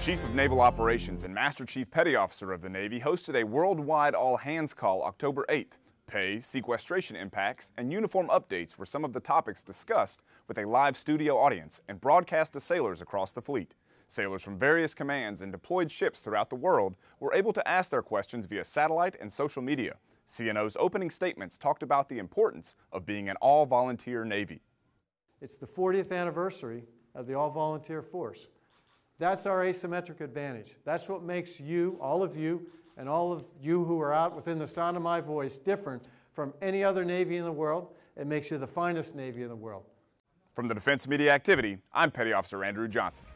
Chief of Naval Operations and Master Chief Petty Officer of the Navy hosted a worldwide all-hands call October 8th. Pay, sequestration impacts, and uniform updates were some of the topics discussed with a live studio audience and broadcast to sailors across the fleet. Sailors from various commands and deployed ships throughout the world were able to ask their questions via satellite and social media. CNO's opening statements talked about the importance of being an all-volunteer Navy. It's the 40th anniversary of the all-volunteer force. That's our asymmetric advantage. That's what makes you, all of you, and all of you who are out within the sound of my voice different from any other Navy in the world. It makes you the finest Navy in the world. From the Defense Media Activity, I'm Petty Officer Andrew Johnson.